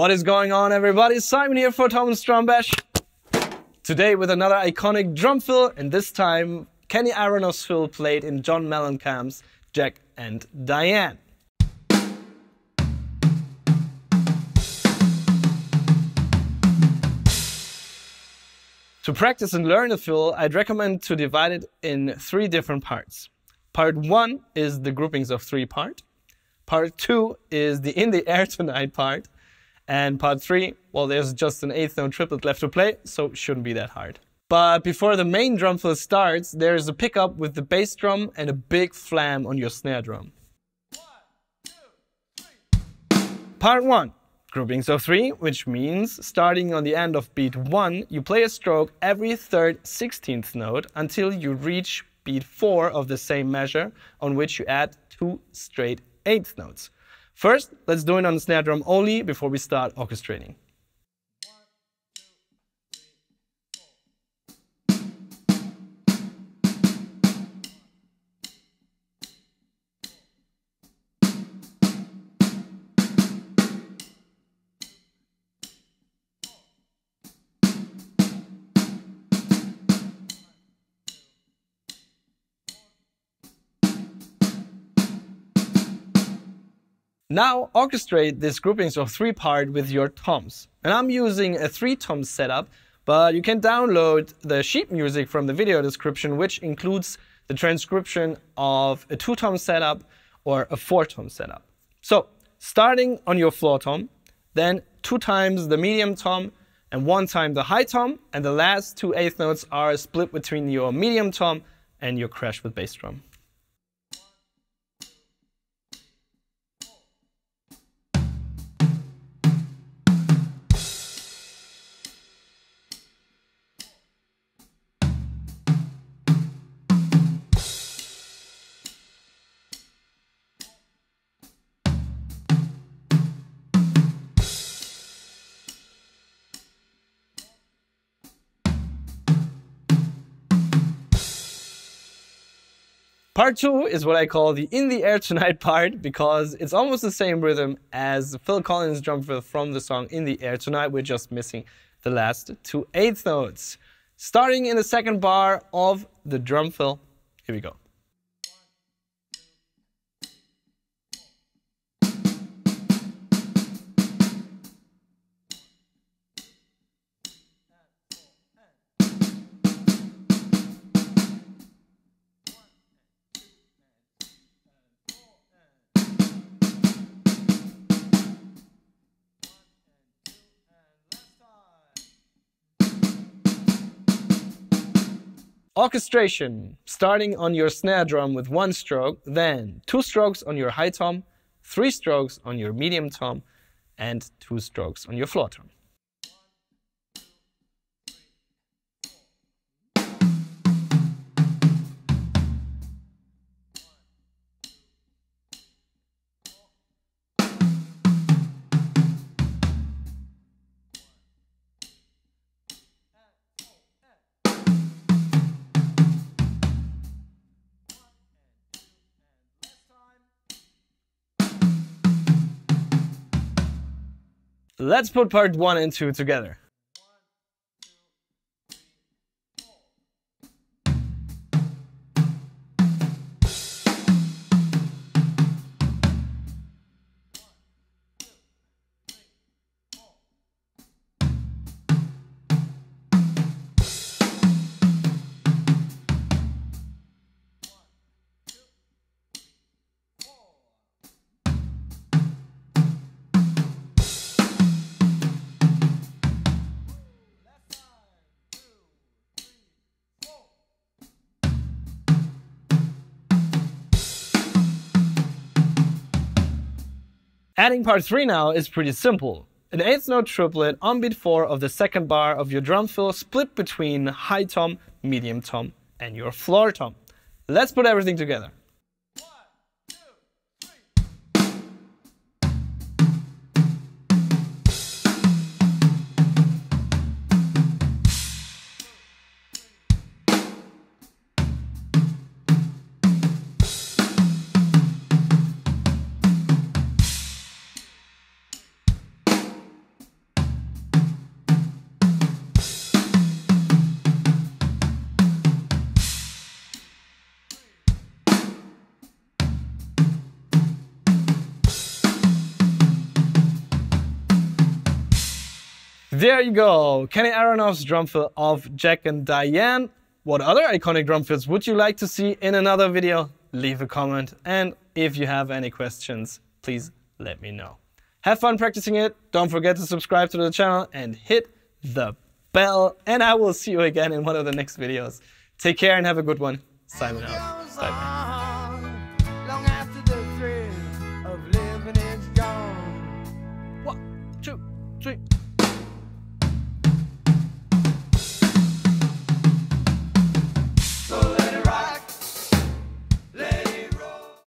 What is going on, everybody? Simon here for Thomann's Drum Bash. Today with another iconic drum fill, and this time Kenny Aronoff's fill played in John Mellencamp's Jack and Diane. To practice and learn a fill, I'd recommend to divide it in three different parts. Part one is the groupings of three part. Part two is the in the air tonight part. And part three, well, there's just an eighth note triplet left to play, so shouldn't be that hard. But before the main drum fill starts, there's a pickup with the bass drum and a big flam on your snare drum. Part one, groupings of three, which means starting on the end of beat one, you play a stroke every third 16th note until you reach beat four of the same measure, on which you add two straight eighth notes. First, let's do it on the snare drum only before we start orchestrating. Now orchestrate these groupings of three part with your toms. And I'm using a three tom setup, but you can download the sheet music from the video description, which includes the transcription of a two tom setup or a four tom setup. So starting on your floor tom, then two times the medium tom and one time the high tom, and the last two eighth notes are split between your medium tom and your crash with bass drum. Part two is what I call the In the Air Tonight part because it's almost the same rhythm as Phil Collins drum fill from the song In the Air Tonight. We're just missing the last two eighth notes. Starting in the second bar of the drum fill, here we go. Orchestration, starting on your snare drum with one stroke, then two strokes on your high tom, three strokes on your medium tom, and two strokes on your floor tom. Let's put part one and two together. Adding part 3 now is pretty simple. An eighth note triplet on beat 4 of the second bar of your drum fill split between high tom, medium tom, and your floor tom. Let's put everything together. There you go. Kenny Aronoff's drum fill of Jack and Diane. What other iconic drum fills would you like to see in another video? Leave a comment. And if you have any questions, please let me know. Have fun practicing it. Don't forget to subscribe to the channel and hit the bell. And I will see you again in one of the next videos. Take care and have a good one. Simon out. Bye